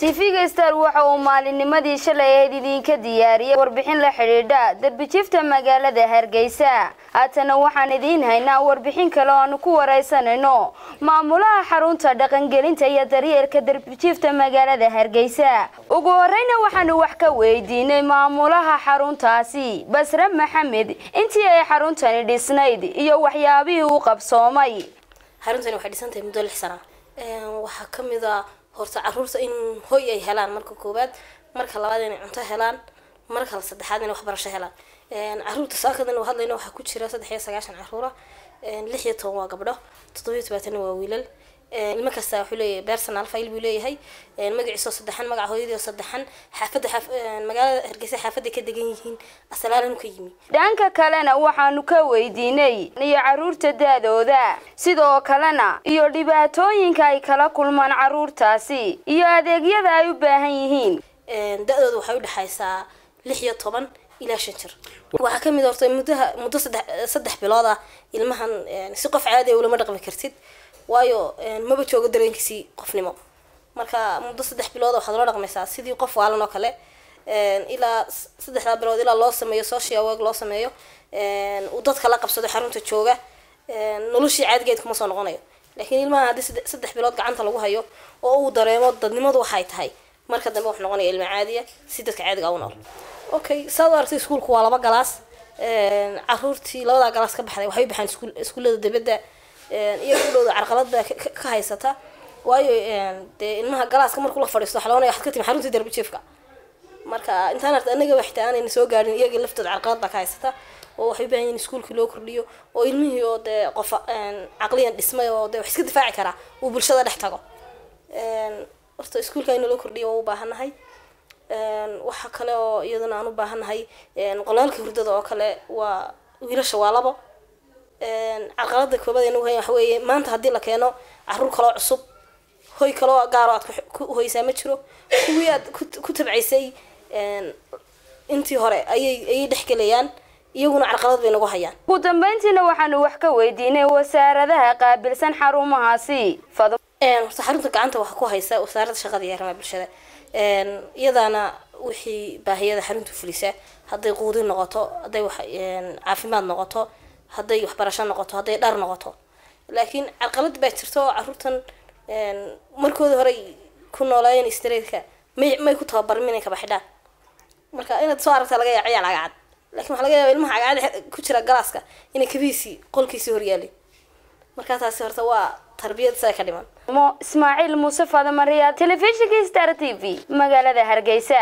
tv-ga star waxa uu maalinnimadii shalay ahayd idinka diyaariyey warbixin la xidhiidha darbijifta magaalada hargeysa. Haatana waxaan idiin haynaa warbixin kale oo aanu ku wareysanayno. Maamulaha xarunta dhaqangelinta iyo daryeelka darbijifta magaalada hargeysa. Ugu horeyna waxaanu wax ka weydiinay maamulaha xaruntaasi basre maxamed. Intii ay xaruntani dhisnayd iyo waxyaabihii u qabsoomay horta carruurta in hoy ay helaan marka koowaad marka labaad inay cunto helaan marka saddexaad inay waxbarasho helaan. Caruurta saakadan hadlayna waxaa ku jira saddex iyo sagaashan caruura. Lix iyo toban waa gabdho toddobiyo tobaatana waa wiilal ilmo kasta wuxuu leeyahay personal file buu leeyahay. Magaciisoo saddexan magaca hooyadii oo saddexan xaafadda magaalada hargeysa xaafadday ka degan yihiin asalaalanu ka yimi. Dhanka kalena waxaanu ka weydiinay iyo carruurta da-dooda sidoo kalena iyo dhibaatooyinka ay kala kulmaan caruurtaasi iyo adeegyada ay u baahan yihiin. Da-dooda waxay udhexaysaa lix iyo toban ilaa shan jir waxaa ka mid horta muddaha muddo saddex saddex bilood ah ilmahan si qof caadi a ulama dhaqmi kartid waayo maba joogo dareenkiisii qofnimo. Marka muddo saddex bilood waxaad ula dhaqmaysaa sidii qof waalan oo kale ilaa saddexdaa bilood ilaa loo sameeyo social work loo sameeyo uu dadka la qabsado xarunta jooga noloshii caadigeed kuma soo noqonayo. Laakiin ilmaha haddii saddex bilood gacanta lagu hayo oo uu dareemo dadnimadu waxay tahay marka dambe wax noqonaya ilma caadiya si dadka caadiga u nool. Okay saad u aragtay iskuulku waa laba galaas caruurtii labadaa galaas ka baxday waxay u baxaan iskuul iskuullada dibadda iyo kudhowda carqalada ka haysata. Waayo dee ilmaha galaaska markuu la fadhiisto waxaa laonaya waxad ka timi xaruntii darbijiefka marka intaan arta anaga xitaa aanayna soo gaadhin iyaga laftooda carqalad baa ka haysata oo waxay u baahan yihiin iskuulkii loo kordhiyo oo ilmihii oo dee qof caqliyan dhismay oo dee wax iska difaaci karaa uu bulshada dhex tago. Horta iskuulka in loo kordhiyo waa u baahannahay. Waxa kale oo iyaduna aan u baahannahay qolaalka hurdada oo kale waa wiilasha waa labo carqalada koobaad aynu hayn waxa weeye maanta haddii la keeno carruur kaloo cusub hoy kaloo gaaro aad ku hoysaa ma jiro. Kuwii aad ku tabcaysay intii hore ayay ayay dhexgelayaan iyaguna carqalad bay nagu hayaan. Ugu dambeyntiina waxaanu wax ka weydiinay wasaaradaha qaabilsan xarumahaasi horta xarunta gacanta waxa ku haysa wasaaradda shaqada iyo arrimaha bulshada. Iyadaana wixii baahiyada xarunta fulisa hadday quudin noqoto hadday wax caafimaad noqoto hadday waxbarasho noqoto hadday dhar noqoto. Laakiin carqalad baa jirta oo caruurtan markooda horey ku noolaayeen streetka may may ku tababarmin kaba xidhaan marka inaad soo aragta laga yaaba ciyaal cagacad. Lakin waxaa laga yaaba ilmaha cagacad ku jira galaaska inay kabihiisii qolkiisii horyaalin markaa taasi horta waa tarbiyad saa ka dhiman. Ismaaciil muuse faadamariya telefishinka star t v magaalada hargeysa